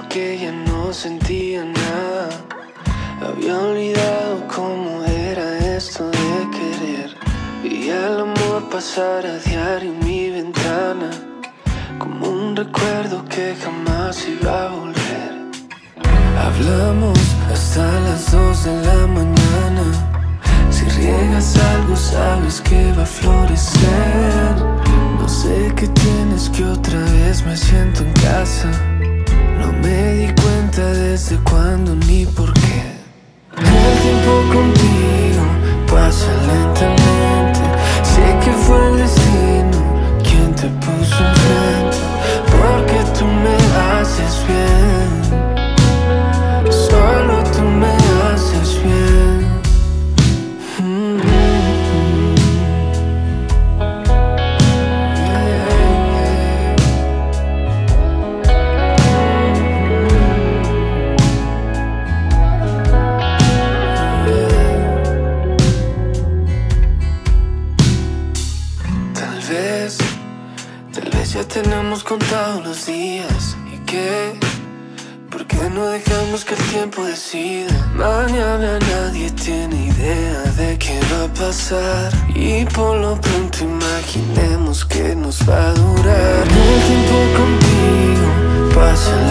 rato que ya no sentía nada. Había olvidado cómo era esto de querer. Y el amor pasar a diario en mi ventana. Como un recuerdo que jamás iba a volver. Hablamos hasta las dos de la mañana. Si riegas algo, sabes que va a florecer. Vez, tal vez ya tenemos contados los días. ¿Y qué? ¿Por qué no dejamos que el tiempo decida? Mañana nadie tiene idea de qué va a pasar. Y por lo pronto imaginemos que nos va a durar. El tiempo contigo pasa.